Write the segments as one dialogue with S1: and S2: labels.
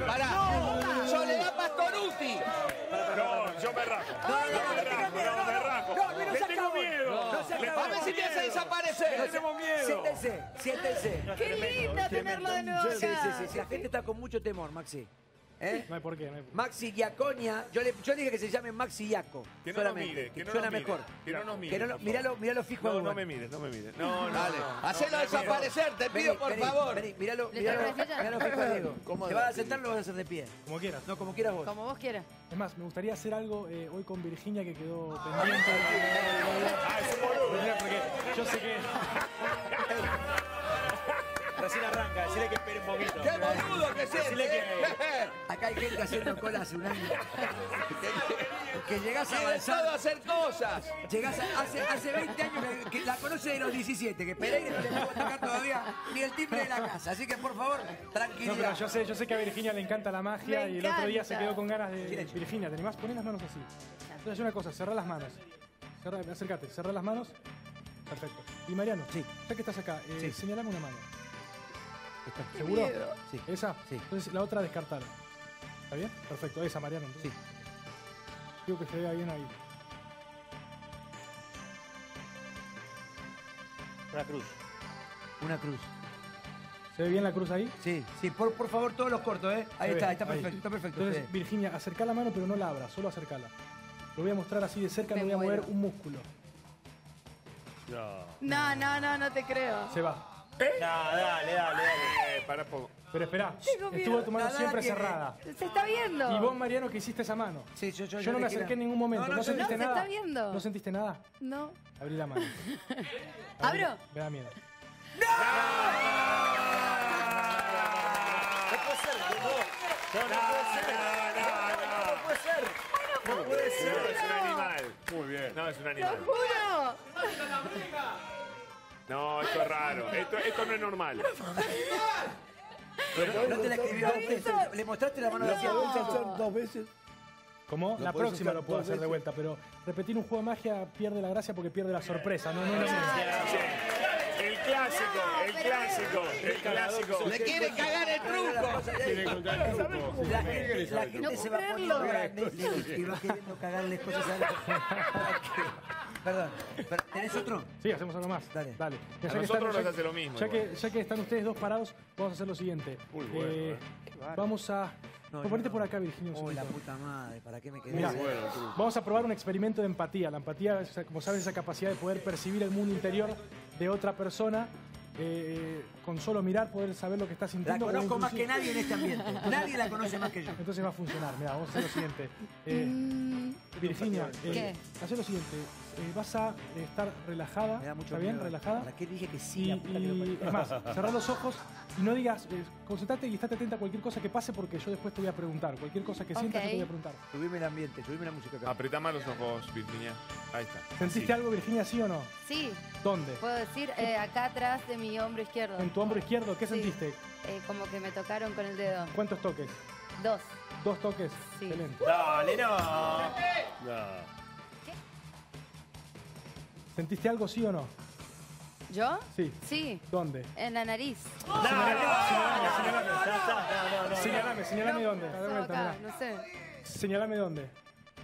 S1: No, pará. Soledad Pastoruti.
S2: No, yo me rajo. Yo me rajo, no, me rajo.
S3: No, no, no
S2: Le
S3: se
S2: tengo
S3: acabó.
S2: miedo.
S3: No
S2: Le.
S1: A ver si te hace desaparecer.
S2: tenemos miedo.
S3: Siéntense, siéntense.
S4: Qué lindo tenerlo de nuevo
S3: Sí, sí, sí. La gente está con mucho temor, Maxi. ¿Eh?
S5: No hay por qué, no hay por qué.
S3: Maxi Giaconia, yo, le, yo dije que se llame Maxi.
S2: Que no nos
S3: solamente,
S2: mire, que no
S3: suena
S2: nos mire,
S3: mejor.
S2: que no nos mire,
S3: Que no lo-
S2: por
S3: míralo, míralo fijo
S2: No,
S3: a
S2: no
S3: Google.
S2: me mires, no me mires. No, no,
S1: Dale,
S2: no.
S1: hacelo desaparecer, te
S3: Vení,
S1: pido por
S3: vení,
S1: favor.
S3: Vení, míralo,
S4: ¿Le
S3: míralo, míralo fijo a Diego.
S6: ¿Cómo
S3: ¿Te vas a sentar o lo vas a hacer de pie?
S5: Como quieras.
S3: No, como quieras vos.
S4: Como vos quieras.
S5: Es más, me gustaría hacer algo eh, hoy con Virginia que quedó pendiente.
S2: Ah, es un boludo.
S5: Porque yo sé que.
S7: Recién arranca, decirle que espere un poquito.
S1: ¡Qué boludo que
S7: Decirle
S1: es!
S7: que-
S3: Acá hay gente haciendo cola hace un año. que llegás a avanzar.
S1: hacer cosas.
S3: Llegás a- hace, hace 20 años que, que la conoce de los 17, que Pereira no le puedo tocar todavía ni el timbre de la casa. Así que por favor,
S5: No,
S3: tranquilidad.
S5: pero yo sé, yo sé que a Virginia le encanta la magia
S4: Me
S5: y el otro día se
S4: encanta.
S5: quedó con ganas de. Virginia, ¿te animás? Poné las manos así. Entonces, una cosa, cerrá las manos. Cerrá, acércate, cerrá las manos. Perfecto. Y Mariano,
S3: Sí.
S5: ya que estás acá, eh,
S3: Sí.
S5: señalame una mano. ¿Seguro?
S4: miedo.
S3: Sí.
S5: ¿Esa?
S3: Sí.
S5: Entonces la otra descartala. ¿Está bien? Perfecto, esa, Mariano. entonces.
S3: Sí.
S5: Digo que se vea bien ahí.
S7: Una cruz.
S3: Una cruz.
S5: ¿Se ve bien la cruz ahí?
S3: Sí, sí, por, por favor, todos los cortos, ¿eh? Ahí está,
S5: ve,
S3: está perfecto, está perfecto.
S5: Entonces,
S3: sí.
S5: Virginia, acercá la mano, pero no la abras, solo acercala. Lo voy a mostrar así de cerca,
S4: Me
S5: no voy a
S4: muero.
S5: mover un músculo.
S2: No.
S4: No, no, no, no te creo.
S5: Se va.
S7: No, dale, dale, dale.
S2: Eh, para poco.
S5: Pero espera,
S4: Tengo miedo.
S5: estuvo tu mano
S3: Nada
S5: siempre
S3: tiene.
S5: cerrada.
S4: Se está viendo.
S5: Y vos, Mariano, que hiciste esa mano.
S3: Sí, yo, yo,
S5: Yo no
S3: le
S5: me
S3: quiero-
S5: acerqué en ningún momento.
S3: No,
S5: ¿No,
S3: no, yo-
S5: sentiste
S4: No, se
S5: nada?
S4: está viendo.
S5: ¿No sentiste nada?
S4: No.
S5: Abrí la mano.
S4: ¿Abro?
S5: Me da miedo.
S7: No puede ser, no. No, no puede ser. No puede ser.
S2: No puede ser. No, es un animal. Muy bien. No, es un
S4: ¡Lo
S2: animal.
S4: juro!
S2: No, esto es raro. Esto, esto no es normal.
S3: No te la escribió dos veces. ¿Le mostraste la mano de
S6: ¿La
S3: la
S6: podés hacer dos veces?
S5: ¿Cómo?
S6: Lo
S5: La próxima lo puedo hacer de vuelta, pero repetir un juego de magia pierde la gracia porque pierde la sorpresa. No, no, no.
S2: El clásico, el clásico, el clásico.
S1: Le quiere cagar el truco.
S2: Quiere contar el truco.
S3: La gente, la gente
S4: No
S3: se va poniendo grande y va queriendo cagarles cosas a la Perdón, pero, ¿tenés otro?
S5: Sí, hacemos algo más.
S3: Dale.
S5: Dale. Ya
S2: A
S5: que
S2: nosotros
S5: están-
S2: nos hace lo mismo
S5: Ya que, ya que están ustedes dos parados, vamos a hacer lo siguiente.
S2: Uy, bueno,
S5: Eh,
S2: eh.
S5: vamos a.
S3: No,
S5: Pues ponete
S3: no.
S5: por acá, Virginia.
S3: Uy, la puta madre, ¿para qué me quedé?
S5: Mirá,
S2: bueno
S5: vamos a probar un experimento de empatía. La empatía, es, como sabes, esa capacidad de poder percibir el mundo interior de otra persona, eh, con solo mirar, poder saber lo que está
S3: La
S5: sintiendo. o
S3: conozco más que nadie en este ambiente. Nadie la conoce más que yo.
S5: Entonces va a funcionar. Mira, vamos a hacer lo siguiente. Eh, Virginia,
S4: ¿Qué?
S5: eh, haz lo siguiente. eh, vas a estar relajada.
S3: Me da mucho
S5: ¿Está bien?
S3: miedo.
S5: Relajada.
S3: ¿Para qué dije que sí?
S5: Y, es más, cerrar los ojos y no digas, eh, concentrate y estate atenta a cualquier cosa que pase porque yo después te voy a preguntar. Cualquier cosa que sientas, yo te voy a preguntar.
S3: Subime el ambiente, subime la música acá.
S2: Apretá más los ojos, Virginia. Ahí está.
S5: ¿Sentiste
S2: Sí.
S5: algo, Virginia, sí o no?
S4: sí,
S5: ¿Dónde?
S4: puedo decir eh, acá atrás de mi hombro izquierdo.
S5: ¿En tu hombro izquierdo? ¿Qué
S4: Sí.
S5: sentiste?
S4: Eh, como que me tocaron con el dedo.
S5: ¿Cuántos toques?
S4: Dos.
S5: ¿Dos toques?
S4: Sí.
S5: Excelente.
S7: Dale, no.
S2: No.
S5: ¿Sentiste algo, sí o no?
S4: ¿Yo?
S5: Sí.
S4: Sí,
S5: ¿Dónde?
S4: en la nariz.
S5: Señalame, señalame dónde. A ver,
S4: Eso
S5: vuelta,
S4: acá, no sé.
S5: Señalame dónde.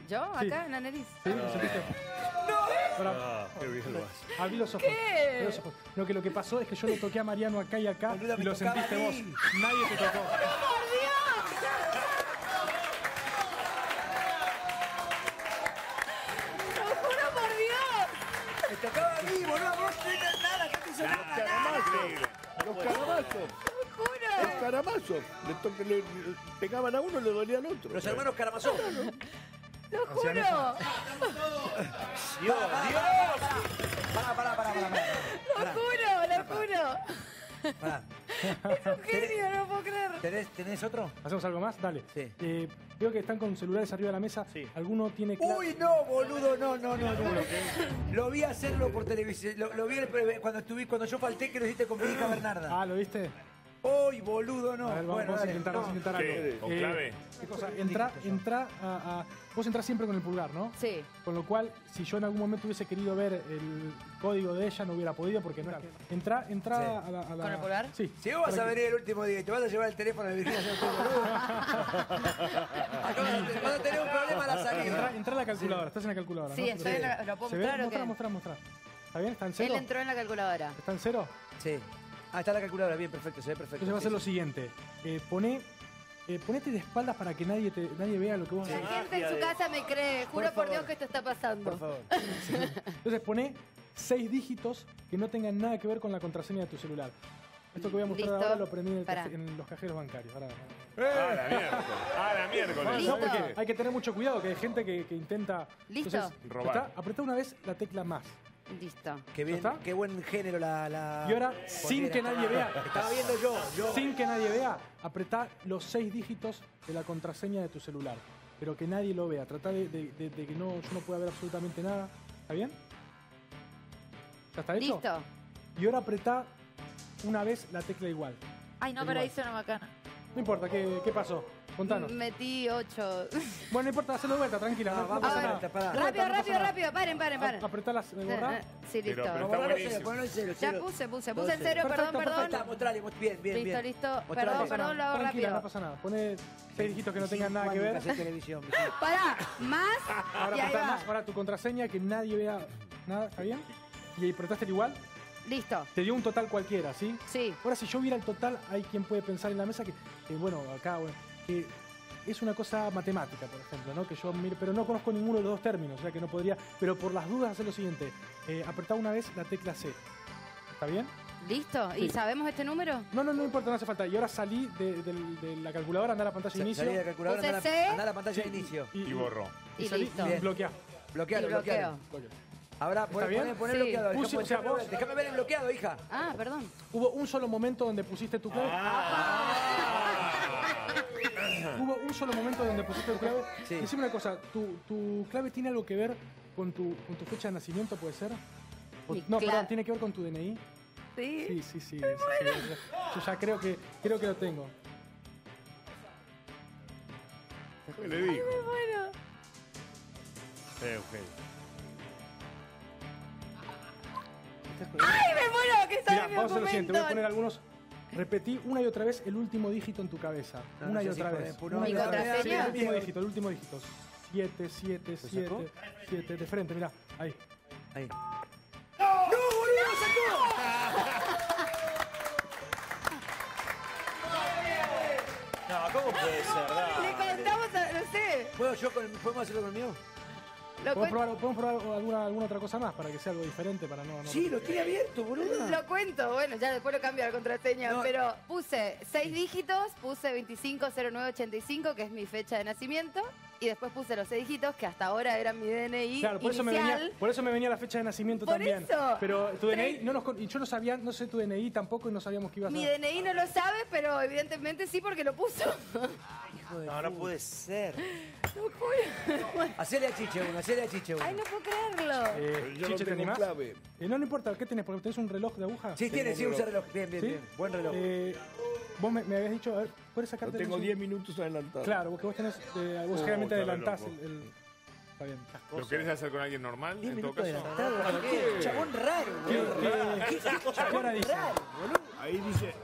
S4: ¿Yo? Acá, en la nariz.
S5: ¿Sí? ¿Lo sentiste? Ahora,
S2: Qué bien lo hace.
S5: abrí los ojos.
S4: ¿Qué?
S5: Abrí los ojos. No, que lo que pasó es que yo lo toqué a Mariano acá y acá
S3: Boluda,
S5: y lo sentiste vos. Nadie te tocó.
S6: Le- pegaban a uno y le dolía al otro.
S3: Los hermanos Karamazov.
S4: ¡Lo juro!
S7: Dios, Dios.
S3: Pará, pará, pará, pará.
S4: ¡Lo juro! ¡Lo juro!
S3: Pará.
S4: Es un genio, no lo puedo creer.
S3: ¿Tenés, ¿Tenés otro?
S5: ¿Hacemos algo más? Dale.
S3: Sí.
S5: Eh, veo que están con celulares arriba de la mesa.
S7: Sí.
S5: ¿Alguno tiene cla-
S3: Uy, no, boludo, no, no, no, no. Lo vi hacerlo por televisión. Lo, lo vi el- cuando estuve, cuando yo falté que lo hiciste con mi hija Bernarda.
S5: Ah, ¿lo viste?
S3: Uy, boludo, no.
S5: A ver, vamos,
S3: Bueno,
S5: vamos a
S3: dale,
S5: intentar,
S3: no.
S5: vamos a intentar
S2: ¿Qué?
S5: algo. Eh,
S2: ¿Con clave?
S5: ¿Qué cosa? Entra, entra a, a- Vos entrás siempre con el pulgar, ¿no?
S4: Sí.
S5: Con lo cual, si yo en algún momento hubiese querido ver el código de ella, no hubiera podido porque no era. Entra, entra
S3: Sí.
S5: a la, a la-
S4: ¿Con el pulgar?
S5: Sí.
S3: Si vos vas a venir el último día y te vas a llevar el teléfono de Virginia, boludo. Cuando tenés un problema a la
S5: Entra,
S3: salida.
S5: entra a la calculadora, estás en la calculadora.
S4: Sí,
S5: ¿no?
S4: estoy en la- ¿lo puedo
S5: ¿Se ve?
S4: mostrar o
S5: Mostrá,
S4: qué?
S5: mostrá, mostrá. ¿Está bien? ¿Está en
S4: Él
S5: cero?
S4: entró en la calculadora.
S5: ¿Está en cero?
S3: Sí. Ah, está la calculadora, bien, perfecto, se ve perfecto.
S5: Entonces va a
S3: Sí,
S5: ser lo
S3: sí.
S5: siguiente. Eh, poné, eh, ponete de espaldas para que nadie, te, nadie vea lo que vos
S4: La
S5: haces.
S4: gente en su casa me cree. Juro por. Dios que esto está pasando.
S3: Por favor.
S5: Entonces poné seis dígitos que no tengan nada que ver con la contraseña de tu celular. Esto que voy a mostrar
S4: Listo.
S5: ahora lo aprendí en, el
S4: Pará.
S5: caje- en los cajeros bancarios. Ahora,
S2: A la miércoles. A la miércoles.
S4: Listo.
S5: No, porque hay que tener mucho cuidado, que hay gente que, que intenta...
S4: ¿Listo?
S5: Entonces,
S2: Robar.
S5: está- apretá una vez la tecla más.
S4: Listo.
S3: Qué bien, qué buen género la. la
S5: Y ahora, sin que nadie vea,
S3: Estaba viendo yo, yo.
S5: sin que nadie vea, apretá los seis dígitos de la contraseña de tu celular. Pero que nadie lo vea. Tratá de, de- de- de que no, yo no pueda ver absolutamente nada. ¿Está bien? ¿Ya está hecho?
S4: Listo.
S5: Y ahora apretá una vez la tecla igual.
S4: Ay, no, pero
S5: igual.
S4: hizo una bacana.
S5: No importa, ¿qué, qué pasó? Contanos.
S4: Metí ocho.
S5: Bueno, no importa, hacelo de vuelta, tranquila.
S3: No,
S5: No, no
S3: vamos
S5: pasa
S3: a
S5: nada. De
S4: rápido,
S5: no
S4: rápido,
S5: nada.
S4: rápido. Paren, paren, paren.
S5: A- Apretá las de
S4: Eh,
S5: borrar.
S4: eh, Sí, listo.
S2: Pero- está
S3: cero, ponlo en cero,
S4: Ya puse, puse. Puse en
S3: cero.
S4: perdón,
S5: Perfecto,
S4: perdón.
S3: Mostrale, bien, bien,
S4: Listo,
S3: bien.
S4: listo.
S3: Mostrale.
S4: Perdón, perdón, lo hago
S5: Tranquila,
S4: rápido.
S5: no pasa nada. Poné seis dígitos que no tengan nada que ver.
S3: televisión.
S4: Pará, más.
S5: Ahora apretá
S4: va.
S5: más, ahora tu contraseña, que nadie vea nada, ¿está bien? Y ahí apretaste el igual,
S4: Listo.
S5: te dio un total cualquiera, ¿sí?
S4: Sí.
S5: Ahora, si yo viera el total, hay quien puede pensar en la mesa que, que, bueno, acá, bueno, que es una cosa matemática, por ejemplo, ¿no? Que yo mire, pero no conozco ninguno de los dos términos, o sea que no podría, pero por las dudas hacer lo siguiente, eh, apretá una vez la tecla C, ¿está bien?
S4: ¿Listo? ¿Y sabemos este número?
S5: No, no, no importa, no hace falta. Y ahora salí de, la calculadora, anda a la pantalla de
S3: Sa-
S5: inicio.
S3: Salí de la calculadora,
S4: Puse
S3: anda a
S4: C.
S3: la- anda a la pantalla de inicio.
S2: Y borró.
S5: Y,
S4: Y
S5: salí
S4: listo.
S5: y
S3: Bien.
S5: bloqueá.
S3: Bloquealo,
S4: Y bloqueo.
S3: bloquealo. Ahora,
S5: ¿Está
S3: poné,
S5: bien?
S3: poné,
S4: Sí.
S3: bloqueado.
S5: Puse-
S3: Déjame,
S5: o sea, vos-
S3: déjame ver el bloqueado, hija.
S4: Ah, perdón.
S5: Hubo un solo momento donde pusiste tu clave. Un solo momento donde pusiste tu clave.
S3: Sí.
S5: Decime una cosa, ¿tu, tu clave tiene algo que ver con tu, con tu fecha de nacimiento, puede ser? O- no, perdón, ¿tiene que ver con tu DNI?
S4: Sí.
S5: Sí, sí, sí. sí, sí. Yo ya creo que, creo que lo tengo.
S2: ¿Qué le digo?
S4: Bueno.
S2: Eh, Eugenio.
S4: ¡Ay, me muero! Que
S5: Mira,
S4: sale mi
S5: vamos a hacer lo siguiente, voy a poner algunos. Repetí una y otra vez el último dígito en tu cabeza.
S3: No, no
S5: una y
S3: sé si
S5: vez. Una y
S4: ¿Mi
S5: otra vez. Sí, el último dígito, el último dígito. 7, 7,
S3: ¿Se
S5: 7,
S3: sacó?
S5: 7. De frente, mira. Ahí.
S3: Ahí.
S7: No, ¿cómo puede ser?
S4: Le contamos a... No sé.
S3: ¿Puedo yo con, ¿Podemos hacerlo con el mío?
S4: Lo,
S5: ¿Podemos probar, podemos probar alguna, alguna otra cosa más para que sea algo diferente? Para no, no
S3: Sí, lo tiene abierto, boludo.
S4: lo cuento. Bueno, ya después lo cambio la contraseña.
S3: No.
S4: Pero puse seis dígitos, puse 250985, que es mi fecha de nacimiento. Y después puse los seis dígitos, que hasta ahora eran mi DNI
S5: Claro, por eso, me venía, por eso me venía la fecha de nacimiento
S4: Por
S5: también.
S4: eso.
S5: Pero tu DNI, no nos, y yo no sabía, no sé tu DNI tampoco y no sabíamos que ibas
S4: Mi
S5: a...
S4: DNI no lo sabe, pero evidentemente sí porque lo puso.
S7: No, no puede ser.
S4: No.
S3: Hacele a Chiche uno, hacele a Chiche uno.
S4: Ay, no puedo creerlo.
S5: Eh,
S6: Yo no
S5: Chiche, ¿te
S6: tengo
S5: animás?
S6: clave.
S5: Eh, no, no importa, ¿qué tenés? Porque tenés un reloj de aguja.
S3: Sí, tiene,
S6: Tengo
S3: sí,
S6: un
S3: usa
S6: reloj.
S3: reloj. Bien, bien,
S5: ¿Sí?
S3: bien. Buen reloj.
S5: Eh, vos me, me habías dicho, a ver, ¿puedes sacarte
S6: tengo
S5: el-
S6: 10 minutos adelantado.
S5: Claro, porque vos tenés, eh, vos
S2: Oh,
S5: generalmente adelantás el, el- Está bien.
S2: ¿Lo querés hacer con alguien normal?
S3: 10
S2: En todo
S3: minutos
S2: caso.
S3: adelantado. ¿Qué? Chabón raro,
S5: ¿Qué, qué- qué dice?
S6: Ahí dice.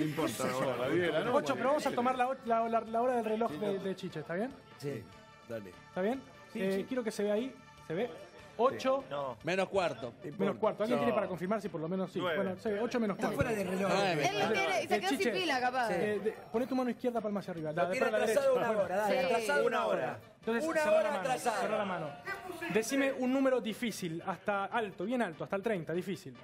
S6: No importa, ahora, la de la noche.
S5: Ocho, pero vamos a tomar la, la- la- la hora del reloj de, de Chiche, ¿está bien?
S3: Sí.
S6: Dale.
S5: ¿Está bien? Eh, Quiero que se vea ahí. ¿Se ve? 8
S7: No.
S1: Menos cuarto.
S5: menos cuarto. ¿Alguien tiene para confirmar si por lo menos sí?
S2: Nueve.
S5: Bueno, sí, 8 menos
S3: Está
S5: cuarto.
S3: fuera de reloj.
S1: Nueve.
S4: Él lo tiene, se
S5: Eh,
S4: quedó sin
S5: Chiche,
S4: pila, capaz.
S5: Eh, de- poné tu mano izquierda palma hacia arriba. La
S3: tiene
S5: para la
S3: atrasado
S5: derecha.
S3: una hora, dale.
S4: Sí.
S3: Atrasado
S7: Una hora.
S5: Entonces,
S3: Una
S5: cerrá
S3: hora
S5: la mano, cerrá la mano. Decime un número difícil, hasta alto, bien alto, hasta el 30, difícil.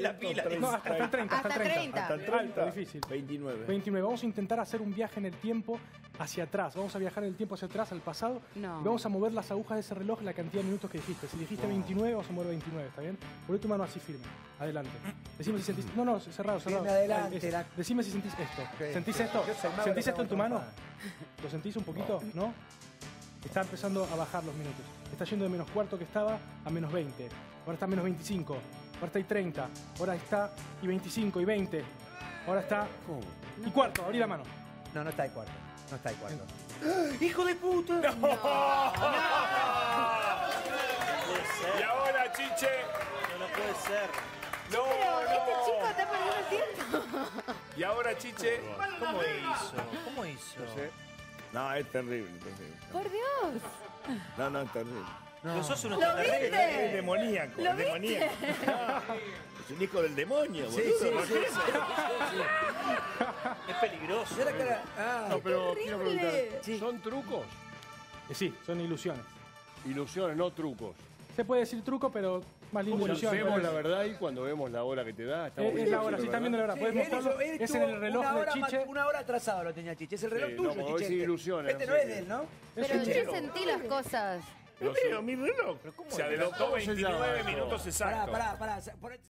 S7: La pila.
S5: No, hasta, hasta el 30, hasta,
S4: Hasta
S5: el 30.
S4: 30.
S6: Hasta el 30.
S5: Alto, difícil.
S6: 29.
S5: 29. Vamos a intentar hacer un viaje en el tiempo hacia atrás. Vamos a viajar en el tiempo hacia atrás, al pasado.
S4: No.
S5: Y vamos a mover las agujas de ese reloj la cantidad de minutos que dijiste. Si dijiste 29, vamos a mover 29, ¿está bien? Poné tu mano así firme. Adelante. Decime si sentís. No, no, cerrado, cerrado.
S3: Adelante,
S5: Ahí, es-
S3: la-
S5: Decime si sentís esto.
S3: Ok.
S5: ¿Sentís esto? ¿Sentís esto en tu mano? ¿Lo sentís un poquito? ¿No? Está empezando a bajar los minutos. Está yendo de menos cuarto que estaba a menos 20. Ahora está a menos 25. Ahora está y 30. Ahora está y 25 y 20. Ahora está y cuarto. Abrí la mano.
S3: No, no está de cuarto. No está de cuarto.
S6: ¡Hijo de puta!
S2: Y ahora, Chiche.
S7: No, no puede ser.
S2: No,
S4: Pero este
S2: no.
S4: chico está perdiendo el tiempo.
S2: Y ahora, Chiche.
S7: ¿Cómo hizo? ¿Cómo hizo?
S6: No, es terrible, terrible.
S4: Por Dios.
S6: No, no, es terrible.
S7: Pero sos un
S4: ¿Lo
S7: extraterrestre.
S6: Es
S4: viste?
S6: demoníaco,
S4: ¿Lo
S6: es demoníaco. Es un hijo del demonio,
S3: Sí,
S6: boludo.
S3: sí,
S6: ¿no?
S3: sí, sí.
S7: Es peligroso.
S3: Mira la cara. Ah,
S8: No, pero quiero preguntar,
S3: Sí.
S8: ¿son trucos?
S5: Eh, sí, son ilusiones.
S8: Ilusiones, no trucos.
S5: Se puede decir truco, pero más lindo ilusión.
S8: vemos la
S5: es-
S8: verdad ahí cuando vemos la hora que te da. estamos
S5: Es, es
S8: viendo
S5: la hora, sí, están viendo la hora.
S3: Él
S5: mostrarlo.
S3: hizo- él
S5: Es en el reloj de Chiche.
S3: Una hora atrasado lo tenía Chiche. Es el reloj
S8: Sí,
S3: tuyo,
S8: no,
S3: Chiche. este.
S8: ilusiones,
S3: Este
S8: no
S3: no
S8: sé
S3: es de él, ¿no?
S4: Pero yo sentí las cosas.
S6: No, a mi reloj.
S2: Se adelantó
S8: ¿Cómo se llama
S2: 29
S8: eso?
S2: minutos
S3: Pará,
S2: exactos.
S3: pará, pará. Por-